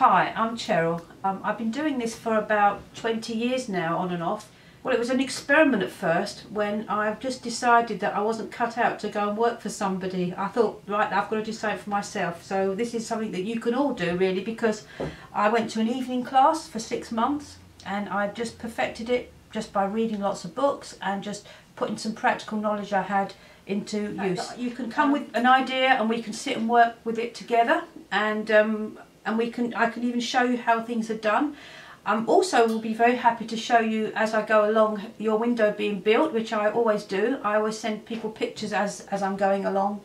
Hi, I'm Cheryl. Um, I've been doing this for about 20 years now, on and off. Well, it was an experiment at first when I've just decided that I wasn't cut out to go and work for somebody. I thought, right, I've got to do something for myself. So this is something that you can all do really because I went to an evening class for six months and I've just perfected it just by reading lots of books and just putting some practical knowledge I had into use. You can come with an idea and we can sit and work with it together and um, and we can I can even show you how things are done. Um, also will be very happy to show you as I go along your window being built, which I always do. I always send people pictures as, as I'm going along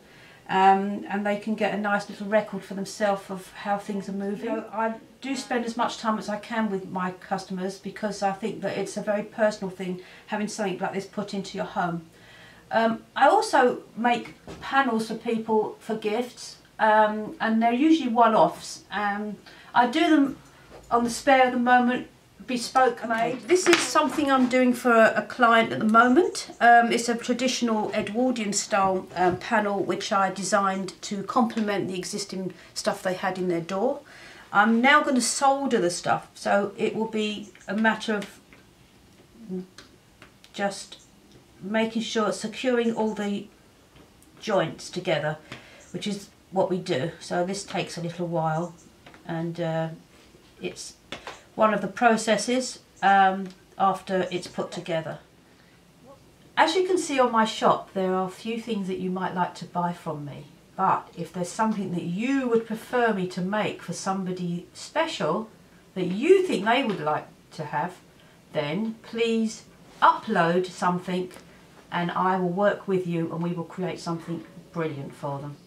um, and they can get a nice little record for themselves of how things are moving. I do spend as much time as I can with my customers because I think that it's a very personal thing having something like this put into your home. Um, I also make panels for people for gifts um, and they're usually one-offs. Um, I do them on the spare of the moment, bespoke made. This is something I'm doing for a, a client at the moment. Um, it's a traditional Edwardian style um, panel which I designed to complement the existing stuff they had in their door. I'm now going to solder the stuff so it will be a matter of just making sure securing all the joints together which is what we do. So this takes a little while and uh, it's one of the processes um, after it's put together. As you can see on my shop there are a few things that you might like to buy from me but if there's something that you would prefer me to make for somebody special that you think they would like to have then please upload something and I will work with you and we will create something brilliant for them.